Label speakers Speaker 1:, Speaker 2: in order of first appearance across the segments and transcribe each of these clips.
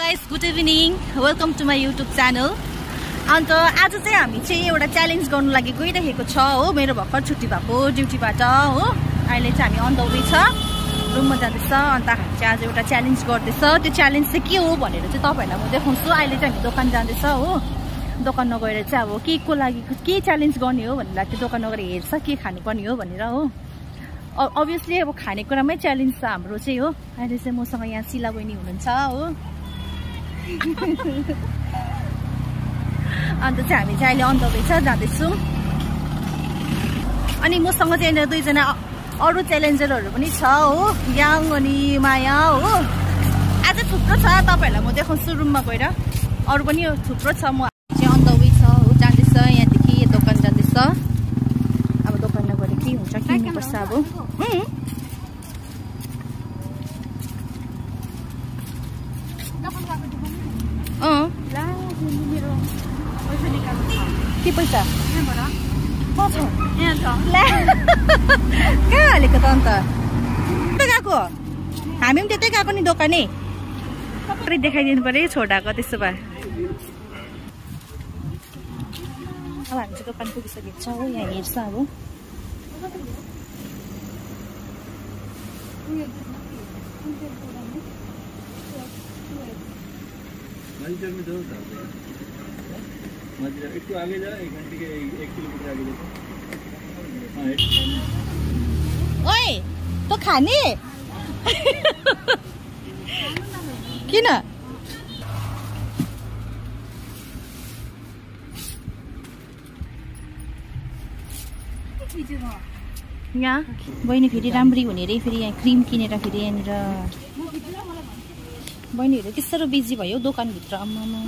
Speaker 1: Guys good evening welcome to my YouTube channel अन्त आज चाहिँ हामी चाहिँ एउटा च्यालेन्ज गर्नु लागि गइरहेको छ हो। मेरो भर्खर छुट्टी भएको ड्युटीबाट हो। अहिले चाहिँ हामी अन्दाउँदै छ। रुममा जाँदैछ अन्त हामी चाहिँ आज एउटा च्यालेन्ज गर्दैछ। त्यो च्यालेन्ज चाहिँ के हो भनेर चाहिँ तपाईँहरूलाई म देखाउँछु। अहिले चाहिँ हामी दोकान जाँदैछ हो। दोकान नगएर चाहिँ अब के को लागि के च्यालेन्ज गर्ने हो भनेर त्यो दोकान नगएर हेर्छ के खानुपर्ने हो भनेर हो। अभियसली अब खानेकुरामै च्यालेन्ज छ हाम्रो चाहिँ हो। अहिले चाहिँ मसँग यहाँ सिला बहिनी हुनुहुन्छ हो। अन्त चाहिँ हामी चाहिँ अहिले अन्धवैछ जाँदैछौँ। अनि मसँग चाहिँ यहाँनिर दुईजना अरू च्यालेन्जरहरू पनि छ हो। याङ अनि माया हो। आज थुप्रो छ तपाईँहरूलाई म देखाउँछु रुममा गएर। अरू पनि थुप्रो छ म चाहिँ अन्धवै छ हो। जाँदैछ यहाँदेखि दोकान जाँदैछ। अब दोकानमा गएर के हुन्छ किन्नुपर्छ अब? अँ। के पैसा? कहाँ हालेको त अन्त? गएको? हामी पनि त्यतै गएको नि दोकानै। सबै देखाइदिनु पऱ्यो छोटाको त्यसो भए। अब हामी चाहिँ दोकान पुगिसकेको छ हो यहाँ हेर्छ अब।
Speaker 2: मजिदर में दो मजिदर एक तो आगे जा एक घंटे के एक किलोमीटर आगे जा हाँ एक
Speaker 1: ओए तँ खाने किन यहाँ बहिनी फेरि राम्री हुने अरे फेरि यहाँ क्रिम किनेर फेरि यहाँनिर बहिनीहरू के साह्रो बिजी भयो दोकानभित्र। आम्मामा।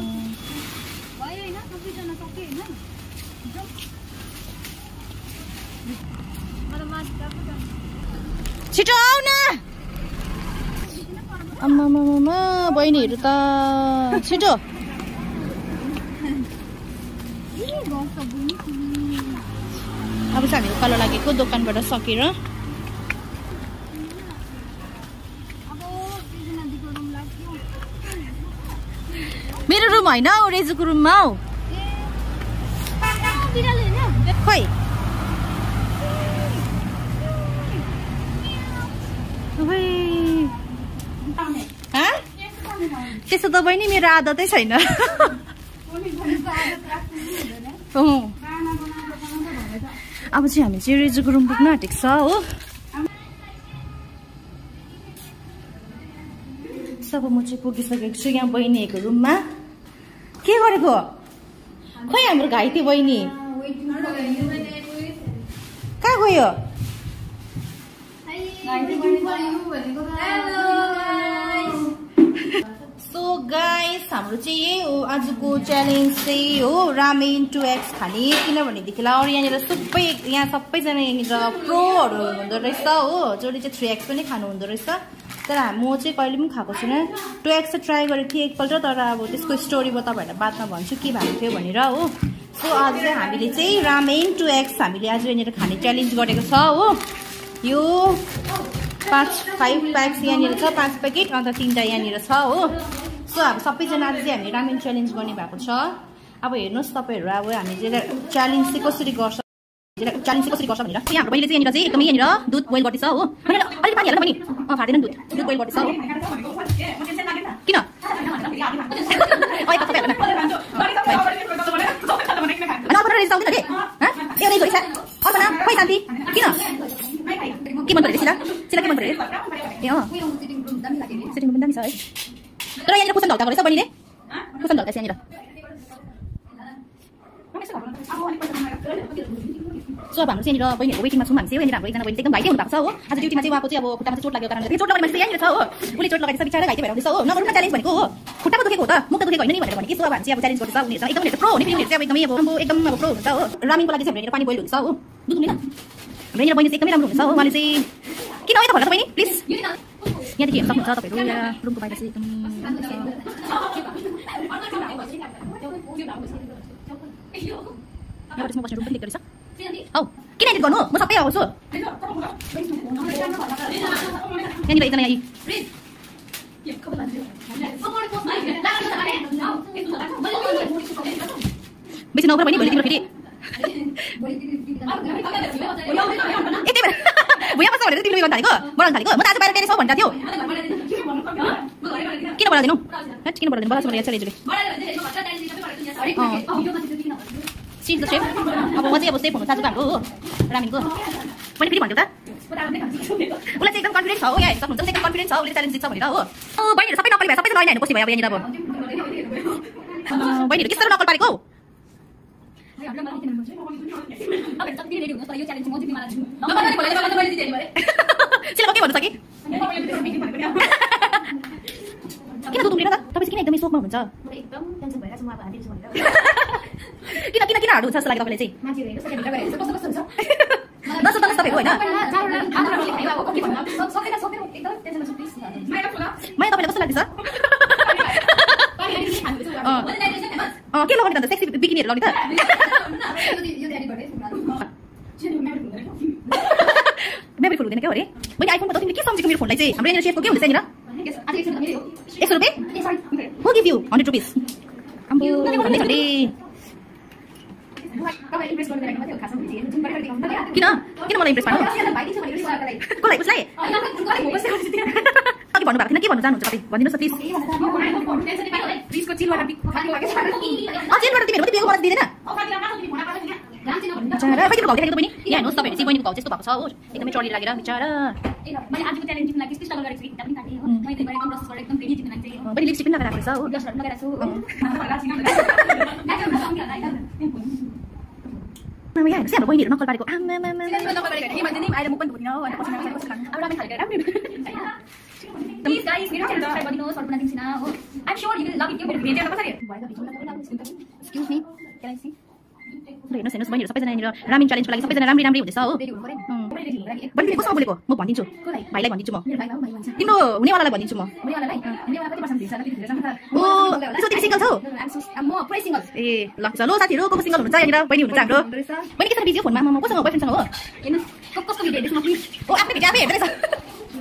Speaker 1: छिटो आऊ न। आम्मामामा बहिनीहरू त छिटो। अब चाहिँ हामी उकालो लागेको दोकानबाट सकेर मेरो रुम होइन हौ रेजुको रुममा हौ। खोइ। हँ? त्यसो त बहिनी मेरो आदतै छैन। अब चाहिँ हामी चाहिँ रेजुको रुम पुग्न आँटेको छ हो। सब म चाहिँ पुगिसकेको छु यहाँ बहिनीहरूको रुममा। के गरेको? खोइ हाम्रो घाइते बहिनी। कहाँ गयो? गाइस हाम्रो चाहिँ यही हो। आजको च्यालेन्ज चाहिँ हो रामेन टु एक्स खाने। किनभनेदेखिलाई अरू यहाँनिर सबै यहाँ सबैजना यहाँनिर प्रोहरू हुँदो रहेछ हो। जसले चाहिँ थ्री एक्स पनि खानु हुँदो रहेछ। तर म चाहिँ कहिले पनि खाएको छुइनँ। टु एक्स चाहिँ ट्राई गरेको थिएँ एकपल्ट तर अब त्यसको स्टोरी म तपाईँहरूलाई बादमा भन्छु के भएको थियो भनेर हो। सो आज चाहिँ हामीले चाहिँ रामेन टु एक्स हामीले आज यहाँनिर खाने च्यालेन्ज गरेको छ हो। यो पाँच फाइभ प्याक्स यहाँनिर छ पाँच प्याकेट अन्त तिनवटा यहाँनिर छ हो। सो अब सबैजना आज चाहिँ हामी रामेन च्यालेन्ज गर्ने भएको छ। अब हेर्नुहोस् तपाईँहरू अब हामी चाहिँ च्यालेन्ज चाहिँ कसरी गर्छ च्यालेन्ज कसरी गर्छ भनेर। यहाँ हाम्रो चाहिँ यहाँनिर चाहिँ एकदमै यहाँनिर दुध बोइल गर्दैछ हो। अलिक पानी हाल्नु पनि फाटेन दुध। दुध बोइल गर्दैछ हो। किन? के? मन सिला सिला? के मन पऱ्यो ए अँ। सेटिङ दामी छ है। तर यहाँनिर कुसन ढल्का गरेछ बहिनीले कुसन ढल्का यहाँनिर सो अब हाम्रो चाहिँ यहाँनिर बहिनीहरूको वेटिङमा छौँ हामी चाहिँ यहाँनिर हाम्रो एकजना बहिनी एकदम घाइते हुनु भएको छ हो आज ड्युटीमा चाहिँ उहाँको चाहिँ अब खुट्टामा चाहिँ चोट लागेको कारणले चोट लगाउने मान्छे यहाँनिर छ हो उसले चोट लगाएर बिचारा घाइते भएर आउँदैछ हो नगर्नु न च्यालेन्ज भनेको हो खुट्टाको दुखेको हो त मुख त दुखेको होइन नि भनेर भने के सो अब हामी चाहिँ अब च्यालेन्ज गर्छ उनीहरू एकदम प्रो हुने उनीहरू चाहिँ एकदमै अब एकदम अब प्रो हुन्छ हो रामिङको लागि चाहिँ हाम्रो पानी बोइल हुन्छ हो दुध हुँदैन हाम्रो यहाँनिर बहिनी चाहिँ एकदमै राम्रो हुन्छ हो उहाँले चाहिँ किन हो त भन त बहिनी प्लिज यहाँदेखि हेर्न सक्नुहुन्छ तपाईँहरू यहाँ रुमको बाहिर चाहिँ एकदम यहाँबाट म बस्ने रुम पनि देख्दो रहेछ औ किन एडिट गर्नु म सबै आउँछु यहाँनिर एकजना बेसी नगर बहिनी भोलितिर फेरि भुइँ बस्छ भनेर तिमीले गर्नु थालेको बनाउनु थालेको म त आज बाहिर भन्छ थियो किन बनाउँदैनौ हट, किन सेफ अब म चाहिँ हो रामिनको मैले फेरि भन्थ्यो त उसलाई चाहिँ एकदम छ हो यहाँ हेर्नु हो बहिनीहरू सबै भयो हेर्नु पछि भयो अब अब बहिनीहरू के साह्रो नकल पारेको के भन्नु छ कि किन उम्रिन त तपाईँ किन एकदमै हुनुहुन्छ किन किन किन हार्ड हुन्छ जस्तो लाग्यो तपाईँलाई चाहिँ दस दस तपाईँको होइन माया तपाईँलाई कस्तो लाग्दैछ के लगाउने त सेक्सी बिकिनीहरू लगाउने त मेमोरी फुल हुँदैन क्या अरे मैले आइफोन बताउँछु तिमीले के सम्झेको मेरो फोनलाई चाहिँ हाम्रो यहाँनिर सेफको के हुँदैछ यहाँनिर एक सौ रुपियाँ हो गिभ यु हन्ड्रेड रुपिस किन किन मलाई इम्प्रेस पार्नु कसलाई उसलाई अघि भन्नुभएको थिएन के भन्नु चाहनुहुन्छ तपाईँ भनिदिनुहोस् न प्लिज तिमीहरू पनि बिहेको मलाई दिँदैन बिचरा पनि यहाँ हेर्नुहोस् तपाईँहरू चाहिँ बहिनीको घाउ त्यस्तो भएको छ हो एकदमै ट्रली लागेर बिचरा बहिनी लिपस्टिक पनि लगाएर आएको छ हो आमा यहाँ हेर्नुहोस् है हाम्रो बहिनीहरू नक्कल पारेको आमा आमा एक्सक्युज मी हेर्नुहोस् हेर्नुहोस् बहिनीहरू सबैजना यहाँनिर रामिन च्यालेन्जको लागि सबैजना राम्री राम्री हुँदैछ हो बहिनीले कोसँग बोलेको म भनिदिन्छु भाइलाई भनिदिन्छु म तिम्रो हुनेवालालाई भनिदिन्छु म सिङ्गल छौ ए ल ल लो साथीहरू को को सिङ्गल हुनुहुन्छ यहाँनिर बहिनी हुनुहुन्छ हाम्रो बहिनी के बिजी हो फोनमा म कोसँग बोयफ्रेन्डसँग हो ओ आफ्नै भिडियो आफै हेर्दै रहेछ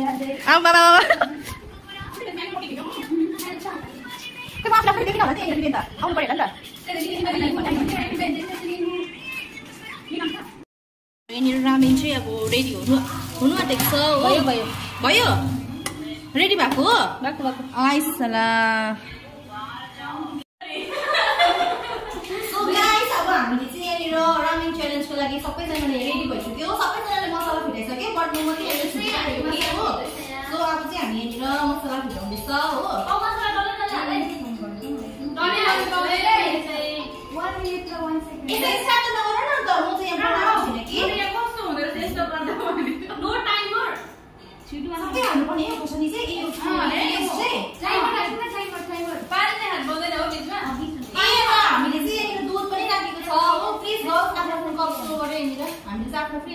Speaker 1: आमा बाबा त्यो आफूलाई पनि देखिन होला नि त आउनु पऱ्यो होला नि त यहाँनिर रामेन चाहिँ अब रेडी हुनु हुनु आँटेको छ
Speaker 3: भयो, भयो।
Speaker 1: भयो रेडी भएको हो
Speaker 3: भएको भएको
Speaker 1: आइसला हामीले चाहिँ यहाँनिर रामेन च्यालेन्जको लागि सबैजनाले रेडी भइसक्यो सबैजनाले मसला फिटाइसक्यो बट म अहिले फिटाएको थिएँ हो सो अब चाहिँ हामी मसला फिटाउँदैछ हो आफ्नो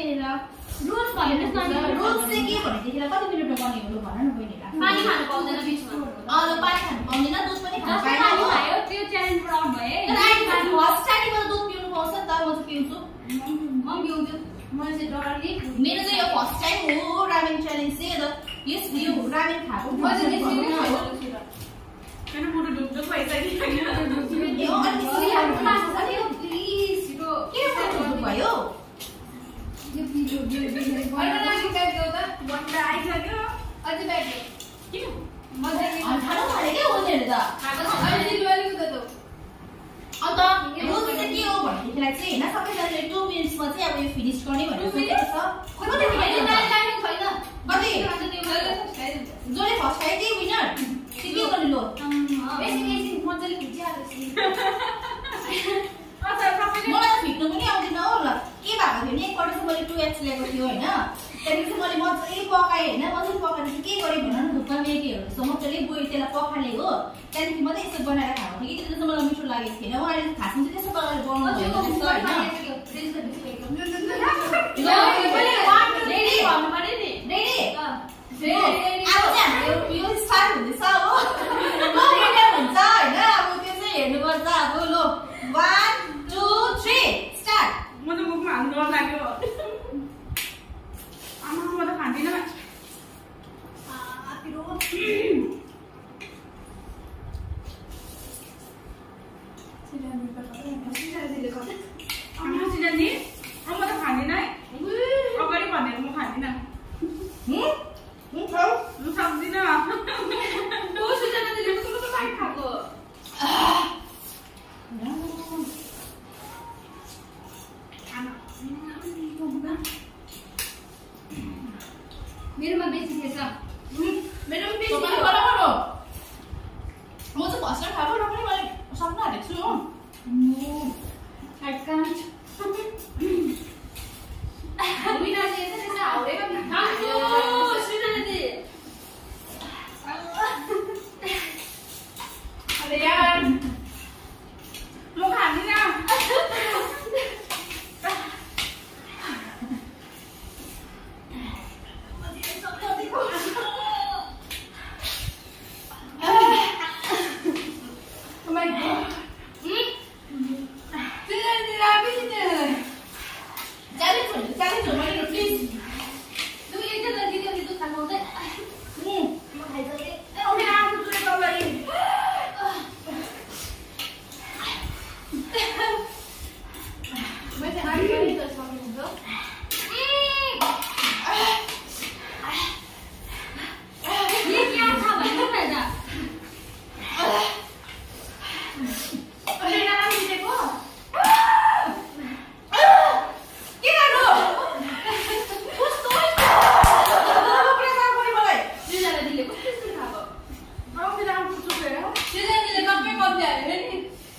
Speaker 1: यहाँनिर रुल्स चाहिँ के भनेदेखिलाई कति मिनटमा लु भन न
Speaker 4: पानी खानु पाउँदैन बिचमा
Speaker 1: अँ लु पानी खानु पाउँदैन दुध पनि खानु
Speaker 4: खायो त्यो च्यालेन्ज आउट भए
Speaker 1: फर्स्ट दुध पिउनु पाउँछ नि त म चाहिँ पिउँछु
Speaker 4: म पिउँछु मैले चाहिँ डरले
Speaker 1: मेरो चाहिँ यो फर्स्ट टाइम हो रामेन च्यालेन्ज चाहिँ यस यो रामेन खाएको
Speaker 4: यो
Speaker 1: भयो
Speaker 4: आइसक्यो अझै
Speaker 1: अन्त चाहिँ के हो भनेदेखिलाई चाहिँ होइन सबैजनाले टु मिनट्समा चाहिँ अब यो फिनिस गर्ने भनेर जसले फर्स्ट त्यही विनर के गर्ने लो
Speaker 4: बेसी मजाले खिचिहाल्छ
Speaker 1: मलाई त फिट्नु पनि आउँदैन हो ल के भएको थियो भने एकपल्ट चाहिँ मैले टु एक्स ल्याएको थियो होइन त्यहाँदेखि चाहिँ मैले मजाले पकाएँ त्यहाँदेखि मात्रै यस्तो बनाएर खाएको थिएँ कि त्यो चाहिँ मलाई मिठो लागेको थिएन उहाँले खासमा चाहिँ त्यस्तो प्रकारले बनाउनु स्टार्ट
Speaker 5: म त मुखमा लाग्यो आमा म त खाँदिनँ खाँदिनँ है अगाडि भनेर म खाँदिनँ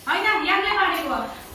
Speaker 5: होइन
Speaker 1: यहाँले मारेको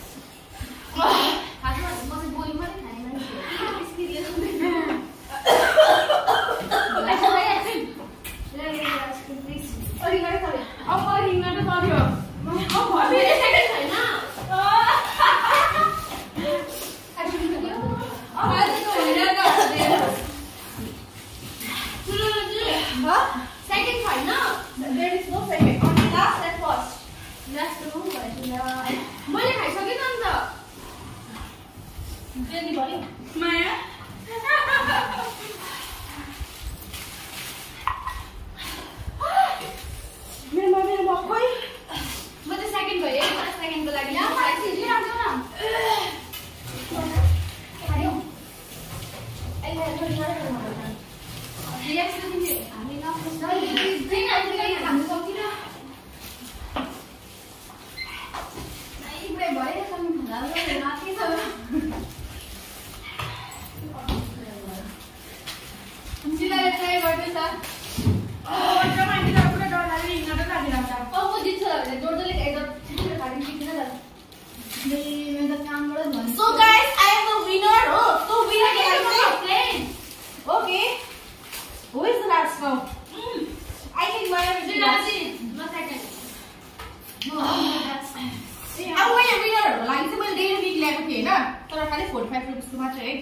Speaker 1: खालि फोर्टी फाइभ रुपिसको मात्रै है।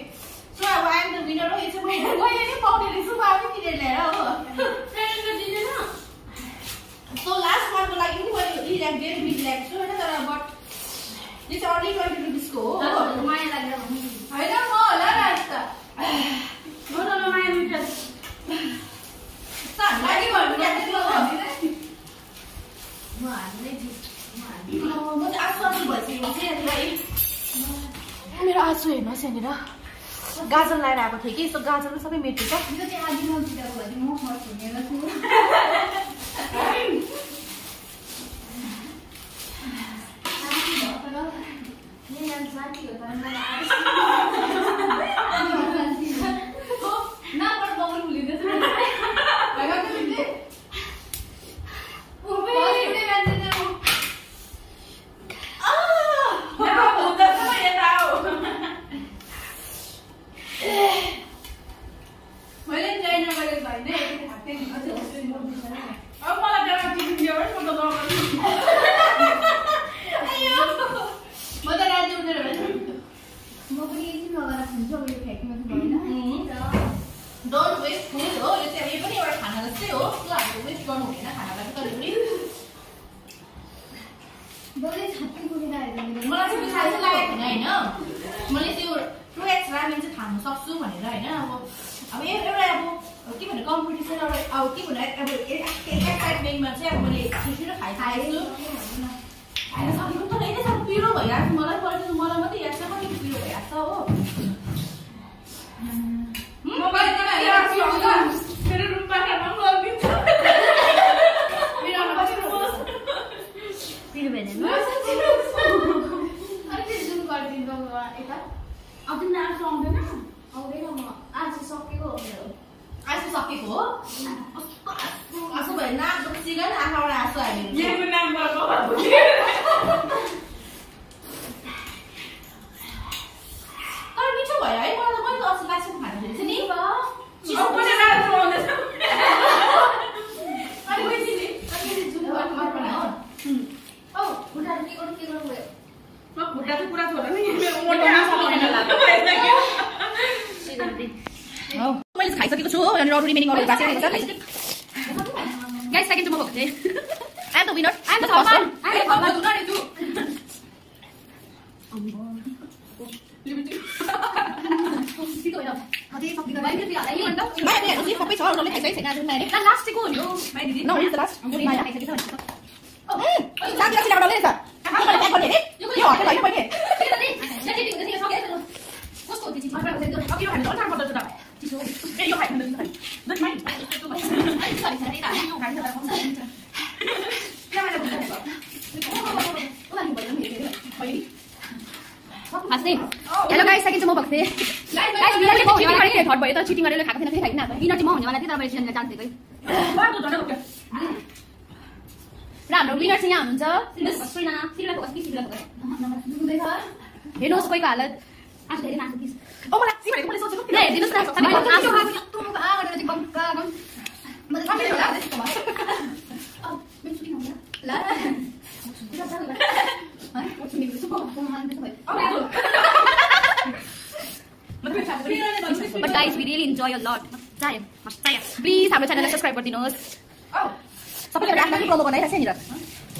Speaker 1: सो अब आइएम द विनर हो यो चाहिँ मैले मैले नै पाउने रहेछु म आफै किनेर ल्याएर हो। सो लास्ट मन्थको लागि पनि मैले लिइरहेको धेरै बिल ल्याएको छु होइन तर बट यो चाहिँ अर्ली ट्वेन्टी रुपिसको हो।
Speaker 4: माया लागेर
Speaker 1: होइन म होला न त।
Speaker 5: म
Speaker 1: चाहिँ आश्वासन भइसकेको चाहिँ मेरो आज हेर्नुहोस् यहाँनिर। गाजर लगाएर आएको थिएँ कि? यस्तो गाजर पनि सबै
Speaker 4: मेटिन्छ मलाई
Speaker 1: चाहिँ थाहा चाहिँ लागेको होइन होइन मैले त्यो टु एक्स रामेन चाहिँ थाल्न सक्छु भनेर होइन अब अब ए- एउटा अब के भन्ने कम्पिटिसन एउटा अब के भन्ने अब एक्साइटमेन्टमा चाहिँ अब मैले छिटो खाइसकेको छु खाएर सकेको तर यति साह्रो पिरो भइरहेको छ मलाई परेको मलाई मात्रै याद छ कति पिरो भइरहेको छ हो पिरो भएन
Speaker 4: अलिकति जुम गरिदिनु यता
Speaker 1: अब तिमीले आँसु आउँदैन
Speaker 4: आउँदैन म आज सकेको हो मेरो
Speaker 1: आँसु सकेको हो कस्तो आँसु आँसु भयो नाक सिगन आँखाबाट आँसु आयो तर मिठो भयो है मलाई त मैले त अस्ति लासुङ खाँदाखेरि चाहिँ नि चिसो
Speaker 4: अलिकति जुम गर्नु पर्ने हो औ खुट्टाले के गर्नु के गर्नु भयो
Speaker 1: हौ, मैले चाहिँ खाइसकेको छु हो यहाँनिर अरू रिमेनिङ अरू बाँचिरहेको छ खाइसकेको गाइस सेकेन्ड चाहिँ म भएको थिएँ I am the winner I am the first माया दिदीहरू चाहिँ सबै छ उनीहरूले खाइसकेको छैन आज मायाले
Speaker 3: लास्टको हो नि हौ माइ दिदी
Speaker 1: न हुन्छ लास्ट माया खाइसकेको छ साथी साथी लगाउनु रहेछ मैले प्याक गर्ने अरे यो हटेल होइन पहिले
Speaker 3: कस्तो हो त्यो चिज अब यो हामीले अल्छा पर्छ त चिसो ए यो खाइ दस माइ
Speaker 1: हेलो गाइस सेकेन्ड चाहिँ म भएको थिएँ गाइस विनरले म हुने वाला थिएँ थर्ड भयो त चिटिङ गरेर खाएको थिएन फेरि खाइकिन आएको विनर चाहिँ म हुने वाला थिएँ तपाईँले चिजन चान्स दिएको र हाम्रो विनर चाहिँ यहाँ हुनुहुन्छ हेर्नुहोस् कोहीको हालत ओ मलाई लाग्छ भनेको मैले सोचेको थिएँ हेरिदिनुहोस् But guys, we really enjoy a lot. मजा आयो मजा आयो प्लिज हाम्रो च्यानललाई सब्सक्राइब गरिदिनुहोस् सबैले एउटा आफ्नो आफ्नो प्रोमो बनाइरहेको छ यहाँनिर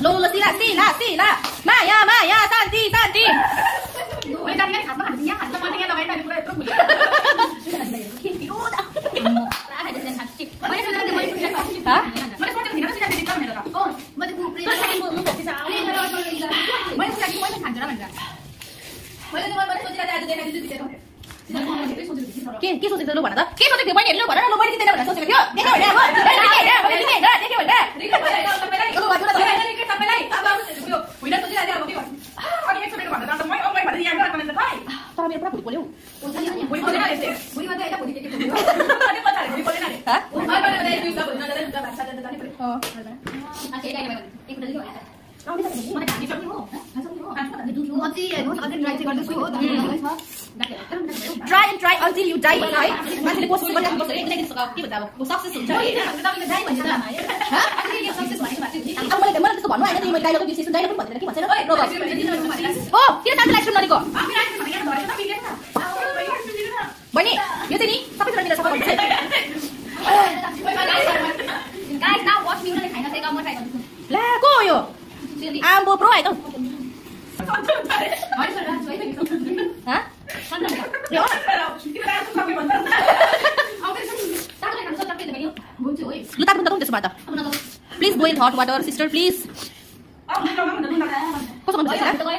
Speaker 1: लो लो सिला सिला सिला माया माया शान्ति शान्ति हाँ? के के सोचेको लु भन त के सोचेको थियो बहिनी हेर्नु भन न लु बहिनी जित्दैन भनेर सोचेको थियो लु भन तर मेरो पुरा भुल बोल्यो हाँ? Try and try until you die है मान्छेले कोसिस गरिराख्नुपर्छ है कुनै दिन के भन्छ अब सक्सेस हुन्छ है हाँ? अब मैले मलाई त्यस्तो भन्नु आएन नि मैले डाइलग बिर्सेछु डाइलग भन्दैन के भन्छ हो किन साथी लाइभ नलिएको बहिनी यो चाहिँ नि सबैजना मिलेर सफा गर्नु ला को यो आम्बो प्रो आएको हाँ? यो लु ताक्नु ताक्नु त्यसो भए त please boil hot water sister please purple आएर त हो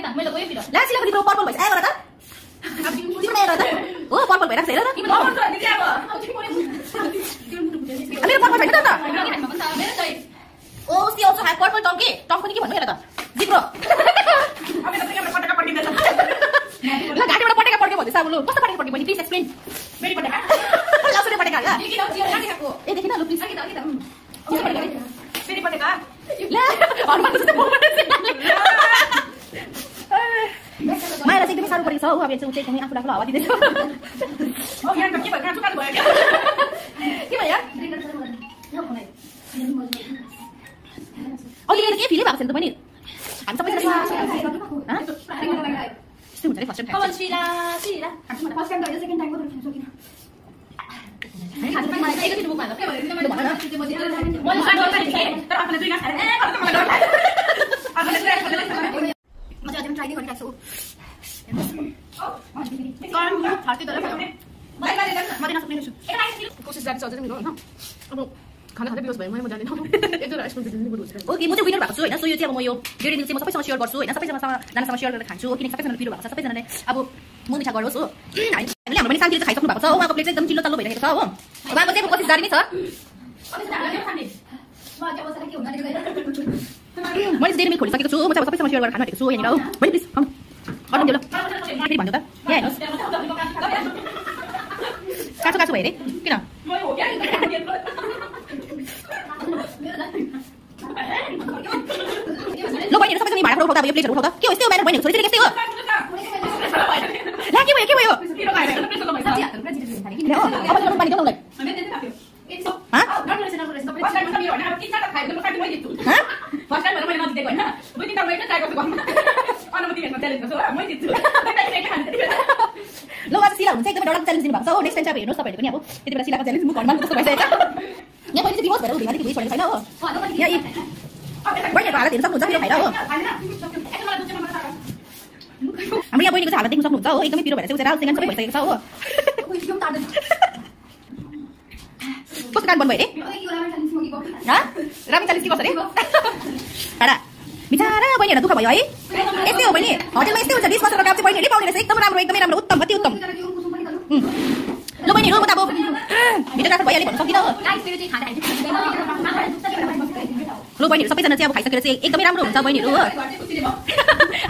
Speaker 1: भइरहेको छ हेर त मेरो पर्पल छैन त ओ के भन्नु हेर त जिब्रो ल घाँटीबाट पटेका पड्क्यो भन्दैछ अब लु कस्तो पटेका पड्क्यो भने प्लिज एक्सप्लेन लसुने पटेका होला ए देखिन लु प्लिज ला हनुमानको जस्तै बोल्नु मायालाई चाहिँ एकदमै साह्रो परेको छ हो अब यहाँ चाहिँ ऊ चाहिँ एकदमै आफूलाई आफूलाई हावा दिँदैछ के भयो अघि लिएर के फिलै भएको छैन त पनि हामी सबैजना हाँ? यस्तै हुन्छ अरे फर्स्ट टाइम
Speaker 3: मलाई खार्टी तर म चाहिँ नसक्ने रहेछु
Speaker 1: ओके म चाहिँ विनर भएको छु होइन सो यो चाहिँ अब म यो दिन चाहिँ म सबैसँग सेयर गर्छु होइन सबैसँग जनासँग सेयर गरेर खान्छु किनकि सबैजना पिरो भएको छ सबैजनाले अब म मिठा हो हामीले हाम्रो पनि खाइसक्नु भएको छ उहाँको एकदम चिल्लो भइरहेको छ हो उहाँको चाहिँ कोसिस जारी नै छ मैले खोलिसकेको छु म चाहिँ सबैसँग सेयर गरेर खानु आँटेको छु यहाँनिर हो मैले प्लिज अर्को दियो ल फेरि भन्नु त यहाँ हेर्नुहोस् काँचो काँचो भयो अरे किन ल भाडा उठाउँदा अब यो प्लेटहरू उठाउँदा के हो यस्तै हो म्याडम बहिनीहरू छोरी यस्तै हो ला के भयो के भयो ल आज सिला हुन्छ एकदमै च्यालेन्ज दिनुभएको छ हो नेक्स्ट टाइम चाहिँ हेर्नुहोस् तपाईँहरूले पनि अब त्यति बेला सिलाको च्यालेन्ज म घरमा जस्तो भइसकेको छ यहाँ अलिक भुइँ छोडेको छैन हो यहाँ यी बहिनीहरूको हालत हेर्नु सक्नुहुन्छ मेरो भाइरा हो हाम्रो यहाँ बहिनीको हालत देख्नु सक्नुहुन्छ हो एकदमै पिरो भएर चाहिँ सिँगान सबै भइसकेको छ हो कस्तो कान बन्द भयो अरे रामी चालिस गर्छ अरे भाडा बिचारा दुःख भयो है यस्तै हो बहिनी होटेलमा यस्तै हुन्छ बिस वर्षको काम चाहिँ पाउने रहेछ एकदम राम्रो एकदमै राम्रो उत्तम अति उत्तम. ल बहिनीहरू म त अब भिडियो राख्नु भइहाल्यो भन्न बहिनीहरू सबैजना चाहिँ अब खाइसकेर एकदमै राम्रो हुन्छ बहिनीहरू हो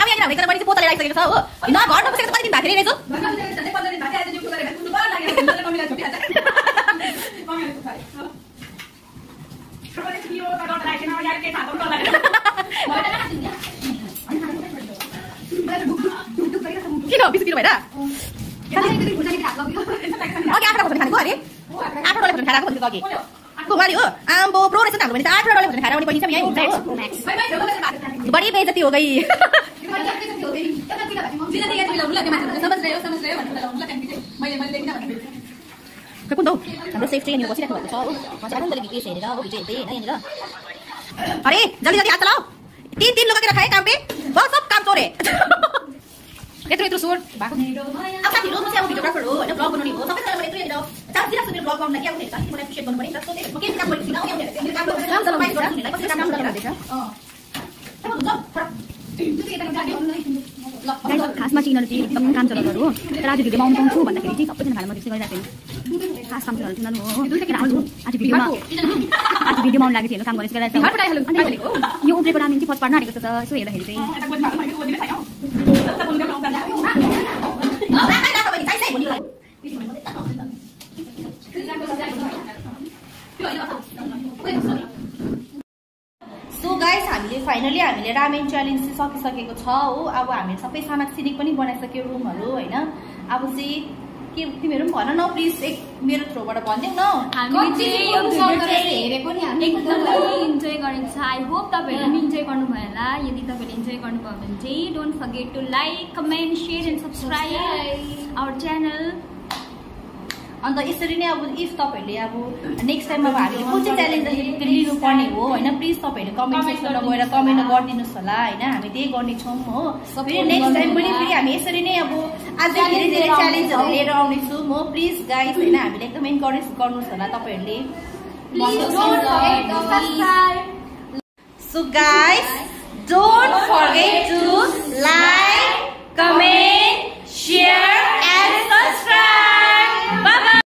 Speaker 1: अब यहाँनिर बहिनी चाहिँ आइसकेको छ हो न घर त कति दिन भएको किन बिस पिरो भएर अघि आठ बजी खानेको अरे आठ को वाली हो आम्बो प्रो रहेछ हाम्रो भने त खाएर आउने चाहिँ यहीँ हुन्छ हो बढी बेजती हो गई कुन त हौ? हाम्रो सेफ बसिरहेको भएको छ हो केस हेरेर हो भिडियो हेर्दै होइन यहाँनिर अरे जल्दी जल्दी हात चलाओ तिन तिन लोग के रखा है काम पे बहुत सब काम चोरे यत्रो यत्रो भएको अब साथीहरू म चाहिँ अब भिडियोग्राफर हो होइन ब्लग बनाउने हो सबैजना मैले यत्रो यहाँनिर आउने मलाई एप्रिसिएट गर्नु तर सोधेँ म केही काम गरेको छुइनँ आउने मेरो काम
Speaker 6: खासमा चाहिँ यिनीहरू चाहिँ एकदम काम चलाउनु हो तर आज भिडियोमा आउनु पाउँछु भन्दाखेरि चाहिँ सबैजना खाना मर्दै गरिरहेको छैन खास काम चलाउनु तिनीहरू हो आज आज भिडियोमा आज भिडियोमा आउनु लागेको थियो काम गरेर गरिरहेको यो उब्रेको रामेन चाहिँ फर्स्ट पार्न आँटेको छ यसो हेर्दाखेरि चाहिँ
Speaker 1: सो गाइस हामीले फाइनली हामीले रामेन च्यालेन्ज चाहिँ सकिसकेको छ हो। अब हामीले सबै सामासिनिक पनि बनाइसक्यो रुमहरू होइन? अब चाहिँ के तिमीहरू पनि भन न प्लिज एक मेरो थ्रोबाट भनिदेऊ न।
Speaker 6: एकदमै इन्जोय गरेको छ। आई होप तपाईँहरूले पनि इन्जोय गर्नुभयो होला। यदि तपाईँहरूले इन्जोय गर्नुभयो भने चाहिँ don't forget to like comment share and subscribe our channel
Speaker 1: अन्त यसरी नै अब इफ तपाईँहरूले अब नेक्स्ट टाइम अब हामीले कुन चाहिँ च्यालेन्ज लिनुपर्ने हो होइन? प्लिज तपाईँहरूले कमेन्ट सेक्सनमा गएर कमेन्ट गरिदिनुहोस् होला होइन? हामी त्यही गर्नेछौँ हो। फेरि नेक्स्ट टाइम पनि फेरि हामी यसरी नै अब आज धेरै धेरै च्यालेन्जहरू लिएर आउनेछौँ हो। प्लिज गाइड होइन? हामीले एकदम इन्करेज गर्नुहोस् होला तपाईँहरूले। So guys don't to like comment and.